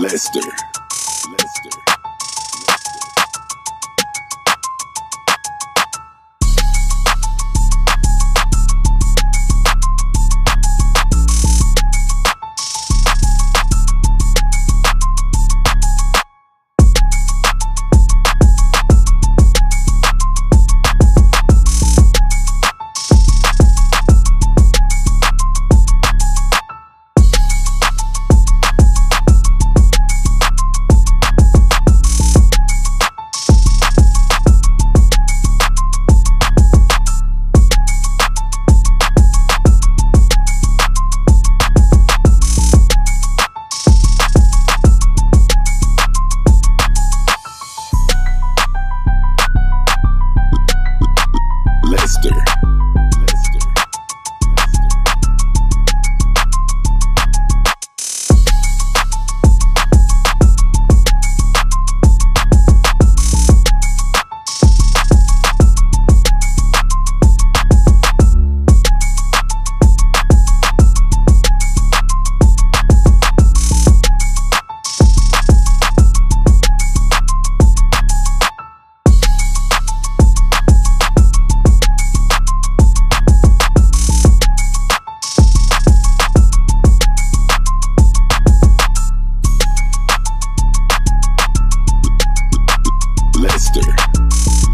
Lester. Lester. later.